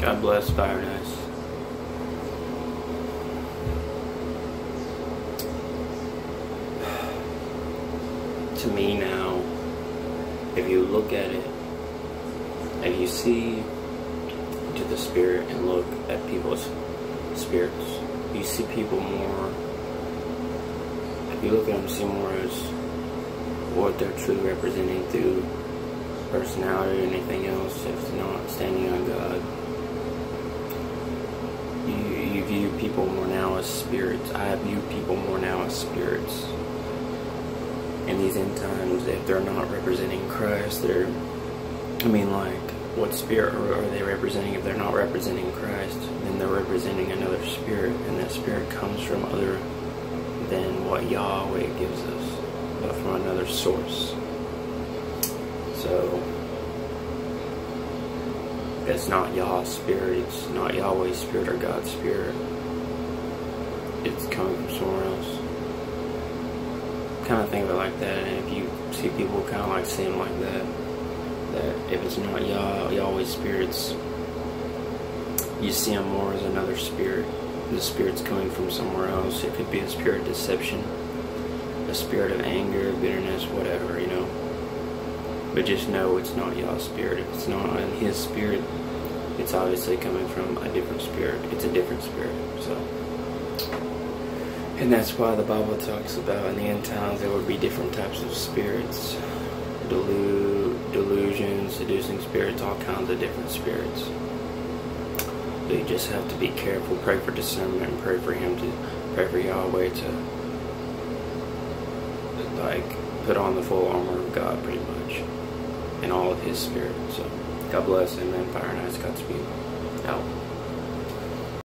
God bless Fire Nice. To me now, if you look at it, and you see into the spirit and look at people's spirits, you see people more. If you look at them, see more as what they're truly representing through personality or anything else, if not standing on God. You, you view people more now as spirits. I view people more now as spirits. In these end times, if they're not representing Christ, they're, I mean, like, what spirit are they representing? If they're not representing Christ, then they're representing another spirit, and that spirit comes from other than what Yahweh gives us, but from another source. So, it's not Yah's spirit, it's not Yahweh's spirit or God's spirit. It's coming from somewhere else. Kind of think of it like that, and if you see people kind of like see him like that, that if it's not Yah, Yahweh's spirits, you see them more as another spirit. The spirit's coming from somewhere else. It could be a spirit of deception, a spirit of anger, bitterness, whatever, you know. But just know it's not Yah's spirit. If it's not His spirit, it's obviously coming from a different spirit. It's a different spirit. So, and that's why the Bible talks about in the end times there would be different types of spirits, delu- delusions, seducing spirits, all kinds of different spirits. So you just have to be careful. Pray for discernment. and Pray for Him to pray for Yahweh to like put on the full armor of God, pretty much and all of his spirit. So God bless and fire and ice Godspeed. Out.